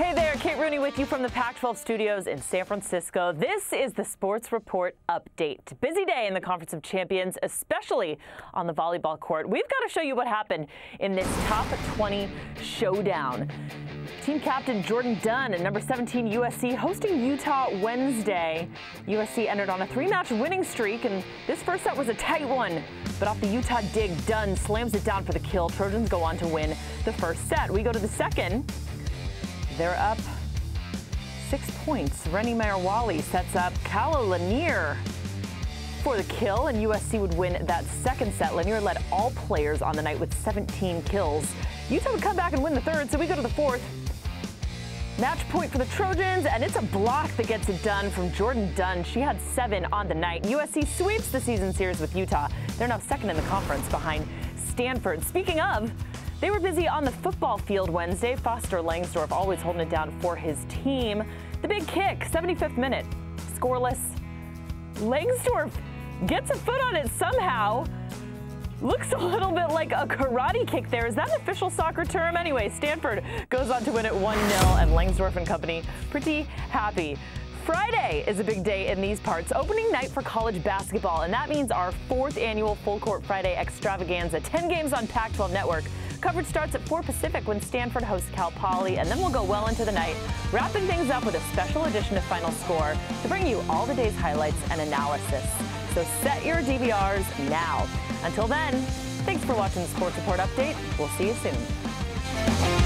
Hey there, Kate Rooney with you from the Pac 12 studios in San Francisco. This is the Sports Report update. Busy day in the Conference of Champions, especially on the volleyball court. We've got to show you what happened in this top 20 showdown. Team captain Jordan Dunn and number 17 USC hosting Utah Wednesday. USC entered on a three match winning streak, and this first set was a tight one. But off the Utah dig, Dunn slams it down for the kill. Trojans go on to win the first set. We go to the second. They're up six points. Rennie Mayer-Wally sets up Khalia Lanier for the kill, and USC would win that second set. Lanier led all players on the night with 17 kills. Utah would come back and win the third, so we go to the fourth. Match point for the Trojans, and it's a block that gets it done from Jordan Dunn. She had seven on the night. USC sweeps the season series with Utah. They're now second in the conference behind Stanford. Speaking of, they were busy on the football field Wednesday. Foster Langsdorf always holding it down for his team. The big kick, 75th minute, scoreless. Langsdorf gets a foot on it somehow. Looks a little bit like a karate kick there. Is that an official soccer term? Anyway, Stanford goes on to win it 1 0, and Langsdorf and company pretty happy. Friday is a big day in these parts, opening night for college basketball, and that means our fourth annual Full Court Friday extravaganza. 10 games on Pac 12 Network. Coverage starts at 4 Pacific when Stanford hosts Cal Poly, and then we'll go well into the night, wrapping things up with a special edition of Final Score to bring you all the day's highlights and analysis. So set your DVRs now. Until then, thanks for watching the Sports Report Update. We'll see you soon.